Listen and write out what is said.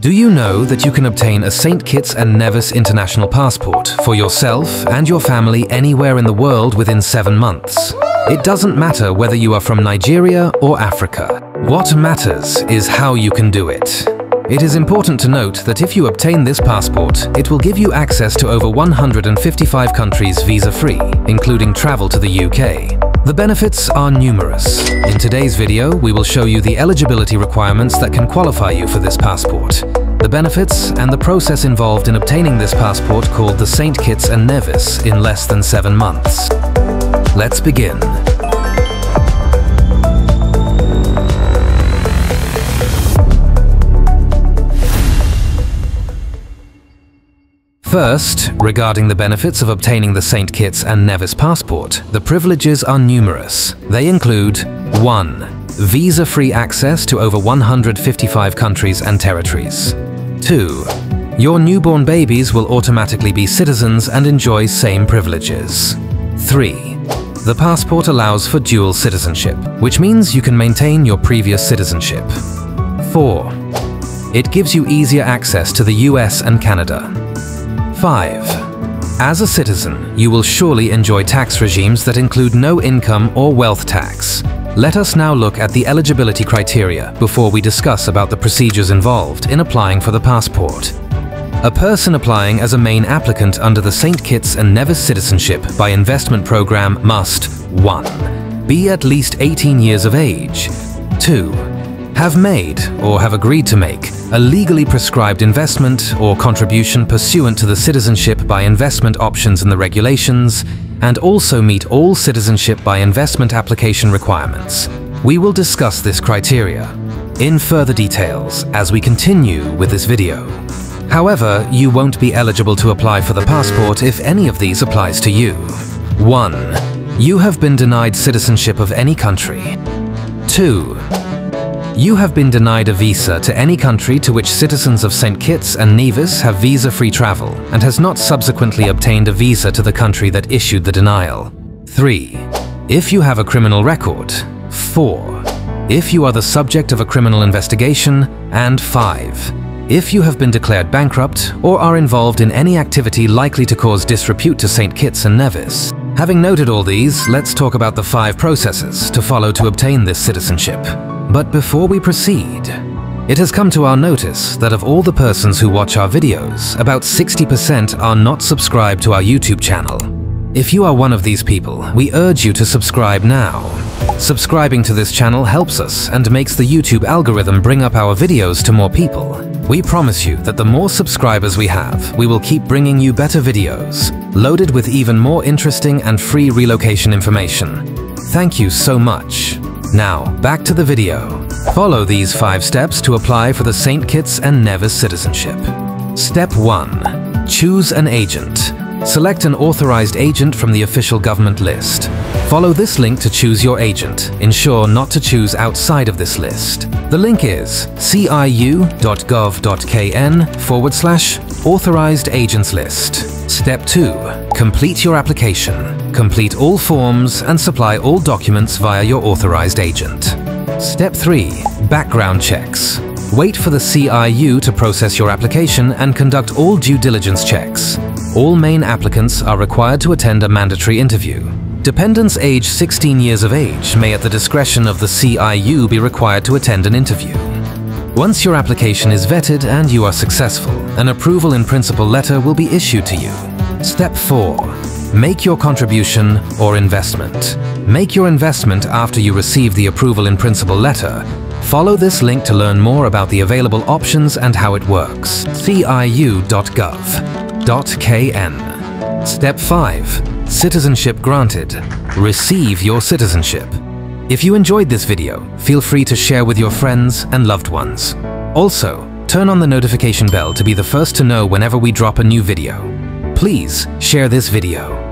Do you know that you can obtain a St. Kitts and Nevis international passport for yourself and your family anywhere in the world within seven months? It doesn't matter whether you are from Nigeria or Africa. What matters is how you can do it. It is important to note that if you obtain this passport, it will give you access to over 155 countries visa-free, including travel to the UK. The benefits are numerous. In today's video, we will show you the eligibility requirements that can qualify you for this passport, the benefits and the process involved in obtaining this passport called the St. Kitts and Nevis in less than seven months. Let's begin. First, regarding the benefits of obtaining the St. Kitts and Nevis passport, the privileges are numerous. They include 1. Visa-free access to over 155 countries and territories. 2. Your newborn babies will automatically be citizens and enjoy same privileges. 3. The passport allows for dual citizenship, which means you can maintain your previous citizenship. 4. It gives you easier access to the US and Canada. 5. As a citizen, you will surely enjoy tax regimes that include no income or wealth tax. Let us now look at the eligibility criteria before we discuss about the procedures involved in applying for the passport. A person applying as a main applicant under the St. Kitts and Nevis Citizenship by Investment Program must 1. Be at least 18 years of age 2 have made or have agreed to make a legally prescribed investment or contribution pursuant to the citizenship by investment options in the regulations and also meet all citizenship by investment application requirements. We will discuss this criteria in further details as we continue with this video. However, you won't be eligible to apply for the passport if any of these applies to you. 1. You have been denied citizenship of any country. 2. You have been denied a visa to any country to which citizens of St. Kitts and Nevis have visa-free travel and has not subsequently obtained a visa to the country that issued the denial. 3. If you have a criminal record. 4. If you are the subject of a criminal investigation. And 5. If you have been declared bankrupt or are involved in any activity likely to cause disrepute to St. Kitts and Nevis. Having noted all these, let's talk about the five processes to follow to obtain this citizenship. But before we proceed, it has come to our notice that of all the persons who watch our videos, about 60% are not subscribed to our YouTube channel. If you are one of these people, we urge you to subscribe now. Subscribing to this channel helps us and makes the YouTube algorithm bring up our videos to more people. We promise you that the more subscribers we have, we will keep bringing you better videos, loaded with even more interesting and free relocation information. Thank you so much. Now, back to the video. Follow these five steps to apply for the St. Kitts and Nevis citizenship. Step 1. Choose an agent. Select an authorized agent from the official government list. Follow this link to choose your agent. Ensure not to choose outside of this list. The link is ciu.gov.kn forward slash authorized agents list. Step 2. Complete your application. Complete all forms and supply all documents via your authorized agent. Step 3. Background checks. Wait for the CIU to process your application and conduct all due diligence checks. All main applicants are required to attend a mandatory interview. Dependents aged 16 years of age may at the discretion of the CIU be required to attend an interview. Once your application is vetted and you are successful, an approval in principle letter will be issued to you. Step 4. Make your contribution or investment. Make your investment after you receive the approval in principle letter. Follow this link to learn more about the available options and how it works. ciu.gov.kn Step 5. Citizenship granted. Receive your citizenship. If you enjoyed this video, feel free to share with your friends and loved ones. Also, turn on the notification bell to be the first to know whenever we drop a new video. Please share this video.